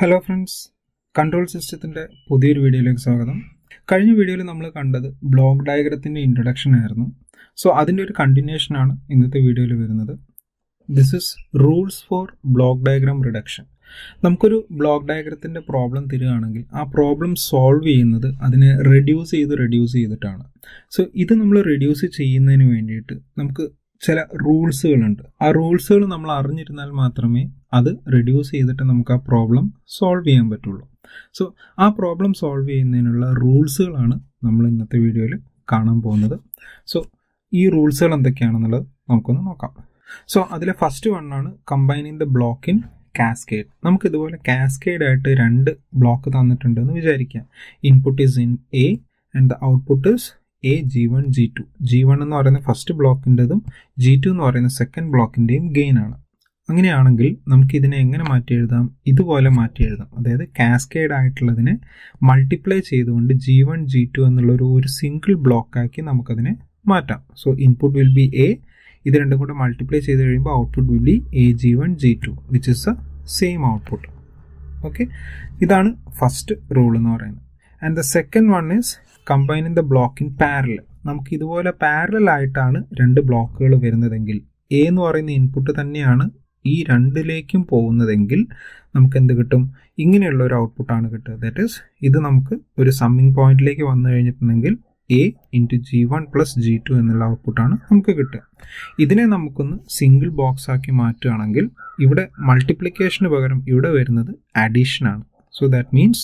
Hello friends control സിസ്റ്റത്തിന്റെ പുതിയൊരു വീഡിയോയിലേക്ക് സ്വാഗതം. കഴിഞ്ഞ വീഡിയോയിൽ നമ്മൾ കണ്ടത് ബ്ലോക്ക് ഡയഗ്രത്തിന്റെ ഇൻട്രൊഡക്ഷൻ ആയിരുന്നു. സോ അതിന്റെ ഒരു കണ്ടിന്യൂഷനാണ് ഇന്നത്തെ വീഡിയോയിൽ വരുന്നത്. This is rules for block diagram reduction നമുക്കൊരു ബ്ലോക്ക് ഡയഗ്രത്തിന്റെ പ്രോബ്ലം തരികയാണെങ്കിൽ ആ പ്രോബ്ലം സോൾവ് ചെയ്യുന്നത് അതിനെ റെഡ്യൂസ് ചെയ്ത് റെഡ്യൂസ് ചെയ്തിട്ടാണ്. സോ ഇത് നമ്മൾ റെഡ്യൂസ് ചെയ്യുന്നതിന് വേണ്ടിയിട്ട് നമുക്ക് ചില റൂൾസുകളുണ്ട്. ആ റൂൾസുകൾ നമ്മൾ അറിഞ്ഞിരുന്നാൽ മാത്രമേ അത് റെഡ്യൂസ് ചെയ്തിട്ട് നമുക്ക് ആ പ്രോബ്ലം സോൾവ് ചെയ്യാൻ പറ്റുള്ളൂ. സോ ആ പ്രോബ്ലം സോൾവ് ചെയ്യുന്നതിനുള്ള റൂൾസുകളാണ് നമ്മൾ ഇന്നത്തെ വീഡിയോയിൽ കാണാൻ പോകുന്നത്. സോ ഈ റൂൾസുകൾ എന്തൊക്കെയാണെന്നുള്ളത് നമുക്കൊന്ന് നോക്കാം. സോ അതിലെ first വണ്ണാണ് combining the block in cascade നമുക്ക് ഇതുപോലെ കാസ്കേഡ് ആയിട്ട് രണ്ട് ബ്ലോക്ക് തന്നിട്ടുണ്ട് എന്ന് വിചാരിക്കാം. Input is in A and the output is A G one G two G one എന്ന് പറയുന്ന ഫസ്റ്റ് ബ്ലോക്കിന്റെതും ജി ടു എന്ന് പറയുന്ന സെക്കൻഡ് ബ്ലോക്കിന്റെയും ഗെയിൻ ആണ്. അങ്ങനെയാണെങ്കിൽ നമുക്ക് ഇതിനെ എങ്ങനെ മാറ്റി എഴുതാം? ഇതുപോലെ മാറ്റി എഴുതാം. അതായത് കാസ്കേഡ് ആയിട്ടുള്ളതിനെ മൾട്ടിപ്ലൈ ചെയ്തുകൊണ്ട് ജി വൺ ജി ടു എന്നുള്ളൊരു ഒരു സിംഗിൾ ബ്ലോക്കാക്കി നമുക്കതിനെ മാറ്റാം. So input will be A ഇത് രണ്ടും കൂടെ മൾട്ടിപ്ലൈ ചെയ്ത് കഴിയുമ്പോൾ output will be A G one G two which is A same output okay ഇതാണ് ഫസ്റ്റ് റൂൾ എന്ന് പറയുന്നത്. And the second one is combining the block in parallel നമുക്ക് ഇതുപോലെ പാരലൽ ആയിട്ടാണ് രണ്ട് ബ്ലോക്കുകൾ വരുന്നതെങ്കിൽ എ എന്ന് പറയുന്ന ഇൻപുട്ട് തന്നെയാണ് ഈ രണ്ടിലേക്കും പോകുന്നതെങ്കിൽ നമുക്ക് എന്ത് കിട്ടും? ഇങ്ങനെയുള്ള ഒരു ഔട്ട്പുട്ടാണ് കിട്ടുക. ദാറ്റ് ഈസ് ഇത് നമുക്ക് ഒരു സമ്മിങ് പോയിന്റിലേക്ക് വന്നു കഴിഞ്ഞിട്ടുണ്ടെങ്കിൽ A into G one plus G two എന്നുള്ള ഔട്ട്പുട്ടാണ് നമുക്ക് കിട്ടുക. ഇതിനെ നമുക്കൊന്ന് സിംഗിൾ ബോക്സ് ആക്കി മാറ്റുകയാണെങ്കിൽ ഇവിടെ മൾട്ടിപ്ലിക്കേഷന് പകരം ഇവിടെ വരുന്നത് അഡീഷനാണ് സോ ദാറ്റ് മീൻസ്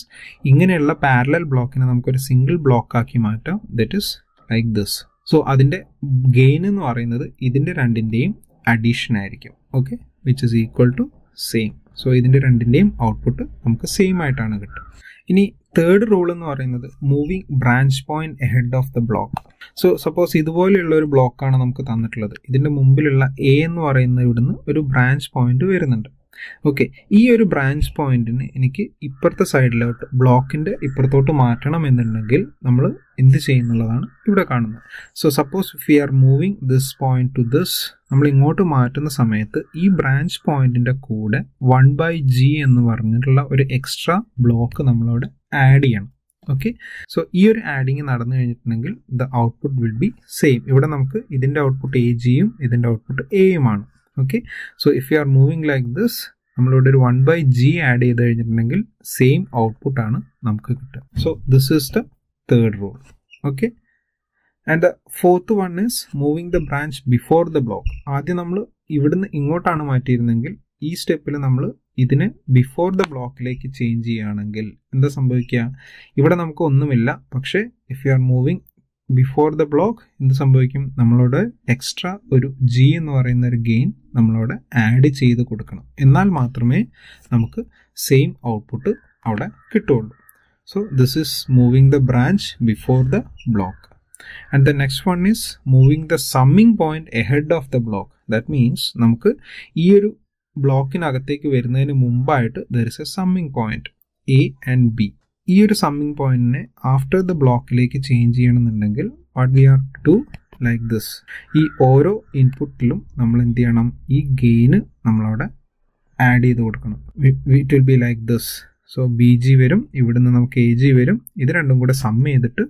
ഇങ്ങനെയുള്ള പാരലൽ ബ്ലോക്കിനെ നമുക്കൊരു സിംഗിൾ ബ്ലോക്ക് ആക്കി മാറ്റാം. That is like this so അതിന്റെ ഗെയിൻ എന്ന് പറയുന്നത് ഇതിന്റെ രണ്ടിന്റെയും അഡീഷൻ ആയിരിക്കും. Okay which is equal to same so ഇതിന്റെ രണ്ടിന്റെയും ഔട്ട്പുട്ട് നമുക്ക് സെയിം ആയിട്ടാണ് കിട്ടുക. ഇനി തേർഡ് റൂൾ എന്ന് പറയുന്നത് moving branch point ahead of the block so suppose ഇതുപോലെയുള്ള ഒരു ബ്ലോക്കാണ് നമുക്ക് തന്നിട്ടുള്ളത്. ഇതിന്റെ മുമ്പിലുള്ള എ എന്ന് പറയുന്ന ഇവിടുന്ന് ഒരു ബ്രാഞ്ച് പോയിന്റ് വരുന്നുണ്ട്. ഓക്കെ ഈ ഒരു ബ്രാഞ്ച് പോയിന്റിന് എനിക്ക് ഇപ്പുറത്തെ സൈഡിലോട്ട് ബ്ലോക്കിന്റെ ഇപ്പുറത്തോട്ട് മാറ്റണം എന്നുണ്ടെങ്കിൽ നമ്മൾ എന്ത് ചെയ്യുന്നുള്ളതാണ് ഇവിടെ കാണുന്നത്. So suppose if you are moving this point to this നമ്മൾ ഇങ്ങോട്ട് മാറ്റുന്ന സമയത്ത് ഈ ബ്രാഞ്ച് പോയിന്റിന്റെ കൂടെ വൺ ബൈ ജി എന്ന് പറഞ്ഞിട്ടുള്ള ഒരു എക്സ്ട്രാ ബ്ലോക്ക് നമ്മളോട് ആഡ് ചെയ്യണം. ഓക്കെ സോ ഈ ഒരു ആഡിങ് നടന്നു കഴിഞ്ഞിട്ടുണ്ടെങ്കിൽ the output will be same ഇവിടെ നമുക്ക് ഇതിന്റെ ഔട്ട്പുട്ട് എ ജിയും ഇതിന്റെ output എയുമാണ് okay so if you are moving like this നമ്മളിവിടെ ഒരു വൺ ബൈ ജി ആഡ് ചെയ്ത് കഴിഞ്ഞിട്ടുണ്ടെങ്കിൽ സെയിം ഔട്ട്പുട്ട് ആണ് നമുക്ക് കിട്ടുക. So this is the third rule okay and the fourth one is moving the branch before the block ആദ്യം നമ്മൾ ഇവിടുന്ന് ഇങ്ങോട്ടാണ് മാറ്റിയിരുന്നെങ്കിൽ ഈ സ്റ്റെപ്പിൽ നമ്മൾ ഇതിനെ ബിഫോർ ദ ബ്ലോക്കിലേക്ക് ചേഞ്ച് ചെയ്യുകയാണെങ്കിൽ എന്താ സംഭവിക്കുക? ഇവിടെ നമുക്ക് ഒന്നുമില്ല. പക്ഷേ if you are moving before the block എന്ത് സംഭവിക്കും? നമ്മളോട് എക്സ്ട്രാ ഒരു ജി എന്ന് പറയുന്ന ഒരു ഗെയിൻ നമ്മളവിടെ ആഡ് ചെയ്ത് കൊടുക്കണം. എന്നാൽ മാത്രമേ നമുക്ക് സെയിം ഔട്ട്പുട്ട് അവിടെ കിട്ടുള്ളൂ so this is moving the branch before the block and the next one is moving the summing point ahead of the block that means നമുക്ക് ഈ ഒരു ബ്ലോക്കിനകത്തേക്ക് വരുന്നതിന് മുമ്പായിട്ട് there is a summing point A and B ഈ ഒരു summing പോയിന്റിനെ after the ബ്ലോക്കിലേക്ക് ചേഞ്ച് ചെയ്യണമെന്നുണ്ടെങ്കിൽ what we are to like this ഈ ഓരോ ഇൻപുട്ടിലും നമ്മൾ എന്ത് ചെയ്യണം? ഈ ഗെയിന് നമ്മളവിടെ ആഡ് ചെയ്ത് കൊടുക്കണം. It will be like this so B G വരും ഇവിടുന്ന് നമുക്ക് എ ജി വരും. ഇത് രണ്ടും കൂടെ സം ചെയ്തിട്ട്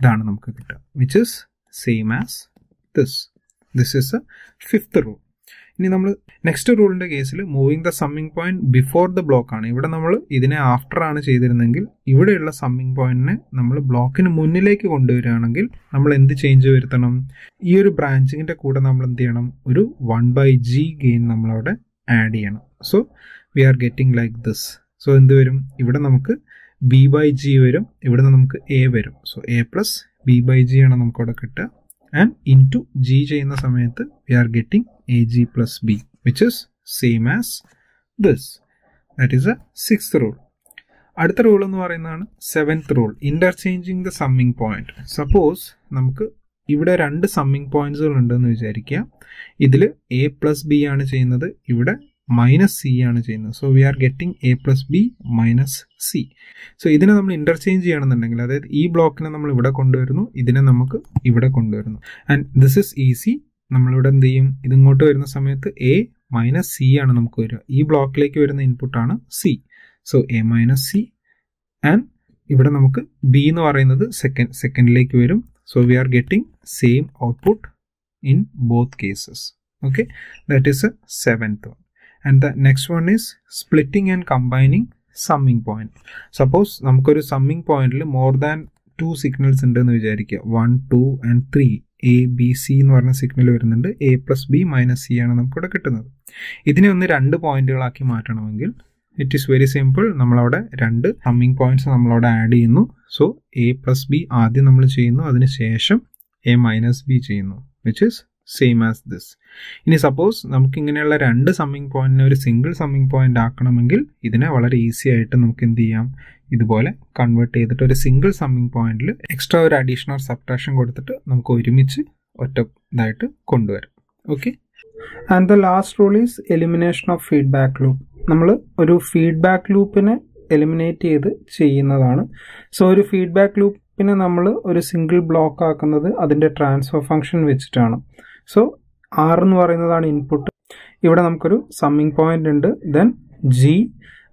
ഇതാണ് നമുക്ക് കിട്ടുക which is same as this this is a fifth rule ഇനി നമ്മൾ നെക്സ്റ്റ് റൂളിന്റെ കേസിൽ moving the summing point before the block ആണ്. ഇവിടെ നമ്മൾ ഇതിനെ ആഫ്റ്റർ ആണ് ചെയ്തിരുന്നെങ്കിൽ ഇവിടെയുള്ള സമ്മിങ് പോയിന്റിനെ നമ്മൾ ബ്ലോക്കിന് മുന്നിലേക്ക് കൊണ്ടുവരികയാണെങ്കിൽ നമ്മൾ എന്ത് ചേഞ്ച് വരുത്തണം? ഈ ഒരു ബ്രാഞ്ചിങ്ങിന്റെ കൂടെ നമ്മൾ എന്ത് ചെയ്യണം? ഒരു വൺ ബൈ ജി ഗെയിൻ നമ്മളവിടെ ആഡ് ചെയ്യണം. So we are getting like this so എന്ത് വരും? ഇവിടെ നമുക്ക് ബി ബൈ ജി വരും. ഇവിടെ നമുക്ക് എ വരും. So A plus B by G ആണ് നമുക്കവിടെ കിട്ടുക. ആൻഡ് ഇൻ ടു ജി ചെയ്യുന്ന സമയത്ത് we are getting A G plus B which is same as this that is a six rule അടുത്ത റൂൾ എന്ന് പറയുന്നതാണ് seventh rule interchanging the summing point suppose നമുക്ക് ഇവിടെ രണ്ട് സമ്മിങ് പോയിന്റ്സുകൾ ഉണ്ടെന്ന് വിചാരിക്കുക. ഇതിൽ എ പ്ലസ് ബി ആണ് ചെയ്യുന്നത് ഇവിടെ മൈനസ് സി ആണ് ചെയ്യുന്നത്. So we are getting A plus B minus C so ഇതിനെ നമ്മൾ ഇന്റർചേഞ്ച് ചെയ്യണമെന്നുണ്ടെങ്കിൽ അതായത് ഈ ബ്ലോക്കിനെ നമ്മൾ ഇവിടെ കൊണ്ടുവരുന്നു ഇതിനെ നമുക്ക് ഇവിടെ കൊണ്ടുവരുന്നു. ആൻഡ് ദിസ് ഇസ് ഈസി നമ്മളിവിടെ എന്ത് ചെയ്യും? ഇതിങ്ങോട്ട് വരുന്ന സമയത്ത് എ മൈനസ് സി ആണ് നമുക്ക് വരിക. ഈ ബ്ലോക്കിലേക്ക് വരുന്ന ഇൻപുട്ടാണ് C so A minus C and ഇവിടെ നമുക്ക് ബി എന്ന് പറയുന്നത് സെക്കൻഡ് സെക്കൻഡിലേക്ക് വരും. So we are getting same output in both cases okay that is a seventh one and the next one is splitting and combining summing point suppose നമുക്കൊരു summing പോയിന്റിൽ more than two signals ഉണ്ട് എന്ന് വിചാരിക്കുക. One two and three A B C എന്ന് പറഞ്ഞ signal വരുന്നുണ്ട്. A plus B minus C ആണ് നമുക്കിവിടെ കിട്ടുന്നത്. ഇതിനെ ഒന്ന് രണ്ട് പോയിന്റുകളാക്കി മാറ്റണമെങ്കിൽ ഇറ്റ് ഈസ് വെരി സിമ്പിൾ നമ്മളവിടെ രണ്ട് സമ്മിങ് പോയിന്റ്സ് നമ്മളവിടെ ആഡ് ചെയ്യുന്നു. സോ എ പ്ലസ് ബി ആദ്യം നമ്മൾ ചെയ്യുന്നു. അതിനുശേഷം എ മൈനസ് ബി ചെയ്യുന്നു which is same as this ഇനി സപ്പോസ് നമുക്ക് ഇങ്ങനെയുള്ള രണ്ട് സമ്മിങ് പോയിന്റിനെ ഒരു സിംഗിൾ സമ്മിങ് പോയിന്റ് ആക്കണമെങ്കിൽ ഇതിനെ വളരെ ഈസി ആയിട്ട് നമുക്ക് എന്ത് ചെയ്യാം? ഇതുപോലെ കൺവേർട്ട് ചെയ്തിട്ട് ഒരു സിംഗിൾ സമ്മിങ് പോയിന്റിൽ എക്സ്ട്രാ ഒരു അഡീഷണൽ സബ്ട്രാക്ഷൻ കൊടുത്തിട്ട് നമുക്ക് ഒരുമിച്ച് ഒറ്റ ഇതായിട്ട് കൊണ്ടുവരാം. Okay and the last rule is elimination of feedback loop നമ്മൾ ഒരു ഫീഡ്ബാക്ക് ലൂപ്പിനെ എലിമിനേറ്റ് ചെയ്ത് ചെയ്യുന്നതാണ്. സോ ഒരു ഫീഡ്ബാക്ക് ലൂപ്പിനെ നമ്മൾ ഒരു സിംഗിൾ ബ്ലോക്ക് ആക്കുന്നത് അതിന്റെ ട്രാൻസ്ഫർ ഫംഗ്ഷൻ വെച്ചിട്ടാണ്. സോ ആർ എന്ന് പറയുന്നതാണ് ഇൻപുട്ട് ഇവിടെ നമുക്കൊരു സമ്മിങ് പോയിന്റ് ഉണ്ട്. Then G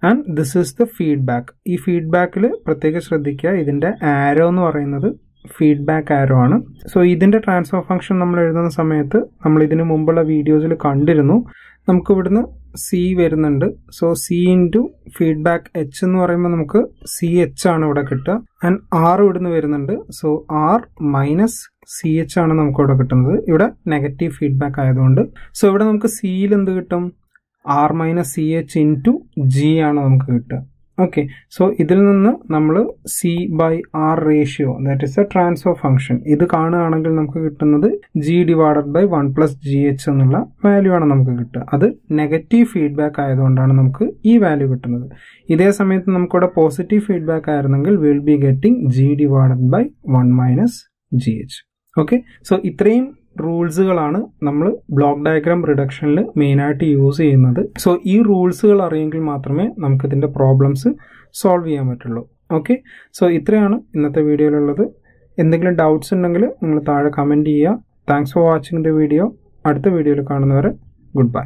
and this is the feedback ഈ ഫീഡ്ബാക്കിൽ പ്രത്യേകം ശ്രദ്ധിക്കുക. ഇതിന്റെ ആരോ എന്ന് പറയുന്നത് ഫീഡ്ബാക്ക് ആരോ ആണ്. സോ ഇതിന്റെ ട്രാൻസ്ഫർ ഫംഗ്ഷൻ നമ്മൾ എഴുതുന്ന സമയത്ത് നമ്മൾ ഇതിനു മുമ്പുള്ള വീഡിയോസിൽ കണ്ടിരുന്നു. നമുക്ക് ഇവിടുന്ന് സി വരുന്നുണ്ട്. So C into feedback H എന്ന് പറയുമ്പോൾ നമുക്ക് സി എച്ച് ആണ് ഇവിടെ കിട്ടുക. ആൻഡ് ആർ ഇവിടുന്ന് വരുന്നുണ്ട്. So R minus C H ആണ് നമുക്ക് ഇവിടെ കിട്ടുന്നത്. ഇവിടെ നെഗറ്റീവ് ഫീഡ്ബാക്ക് ആയതുകൊണ്ട്. സോ ഇവിടെ നമുക്ക് സിയിൽ എന്ത് കിട്ടും? R minus C H into G ആണ് നമുക്ക് കിട്ടുക. ഓക്കെ സോ ഇതിൽ നിന്ന് നമ്മൾ C by R ratio that is a transfer function ഇത് കാണുകയാണെങ്കിൽ നമുക്ക് കിട്ടുന്നത് G divided by one plus G H എന്നുള്ള വാല്യൂ ആണ് നമുക്ക് കിട്ടുക. അത് നെഗറ്റീവ് ഫീഡ്ബാക്ക് ആയതുകൊണ്ടാണ് നമുക്ക് ഈ വാല്യൂ കിട്ടുന്നത്. ഇതേ സമയത്ത് നമുക്കിവിടെ പോസിറ്റീവ് ഫീഡ്ബാക്ക് ആയിരുന്നെങ്കിൽ will be getting G divided by one minus G H okay so ഇത്രയും റൂൾസുകളാണ് നമ്മൾ ബ്ലോക്ക് ഡയഗ്രാം റിഡക്ഷനിൽ മെയിനായിട്ട് യൂസ് ചെയ്യുന്നത്. സോ ഈ റൂൾസുകൾ അറിയെങ്കിൽ മാത്രമേ നമുക്ക് ഇതിന്റെ പ്രോബ്ലംസ് സോൾവ് ചെയ്യാൻ പറ്റുള്ളൂ. ഓക്കെ സോ ഇത്രയാണ് ഇന്നത്തെ വീഡിയോയിലുള്ളത്. എന്തെങ്കിലും ഡൗട്ട്സ് ഉണ്ടെങ്കിൽ നിങ്ങൾ താഴെ കമന്റ് ചെയ്യുക. Thanks for watching the video അടുത്ത വീഡിയോയിൽ കാണുന്നവരെ ഗുഡ് ബൈ